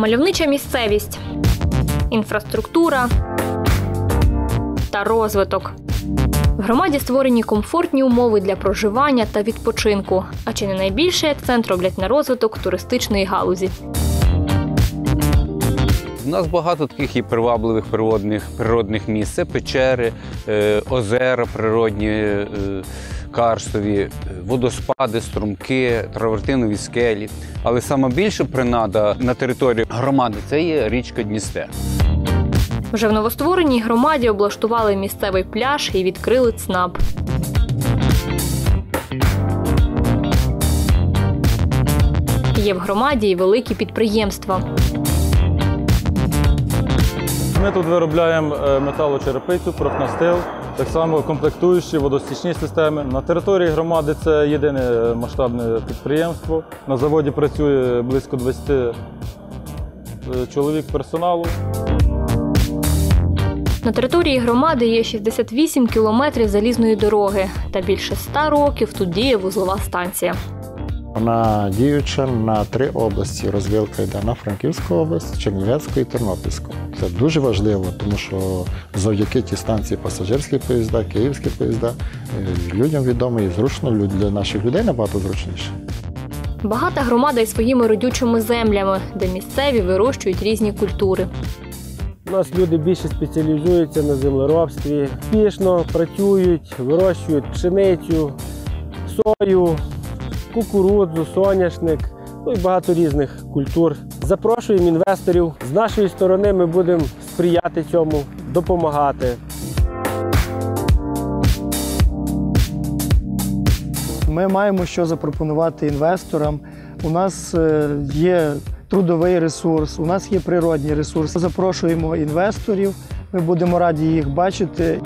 Мальовнича місцевість, інфраструктура та розвиток. В громаді створені комфортні умови для проживання та відпочинку. А чи не найбільший акцент роблять на розвиток туристичної галузі? У нас багато таких і привабливих природних, природних місць. Це печери, е, озера природні, е, карстові, е, водоспади, струмки, травертинові скелі. Але саме більше принада на території громади це є річка Дністер. Вже в новоствореній громаді облаштували місцевий пляж і відкрили ЦНАП. Є в громаді і великі підприємства. Ми тут виробляємо е, металочерепицю, профнастил, так само комплектуючі водостічні системи. На території громади це єдине масштабне підприємство. На заводі працює близько 20 е, чоловік персоналу. На території громади є 68 кілометрів залізної дороги та більше 100 років тут діє вузлова станція. Вона діюча на три області. Розвилка йде на Франківську область, Чернівецьку і Тернопільську. Це дуже важливо, тому що завдяки тій станції пасажирські поїзда, київські поїзда е, людям відомо і зручно для наших людей набагато зручніше. Багата громада із своїми родючими землями, де місцеві вирощують різні культури. У нас люди більше спеціалізуються на землеробстві, успішно працюють, вирощують пшеницю, сою, кукурудзу, соняшник, ну і багато різних культур. Запрошуємо інвесторів. З нашої сторони ми будемо сприяти цьому, допомагати. Ми маємо що запропонувати інвесторам. У нас е, є трудовий ресурс, у нас є природні ресурси. Запрошуємо інвесторів. Ми будемо раді їх бачити.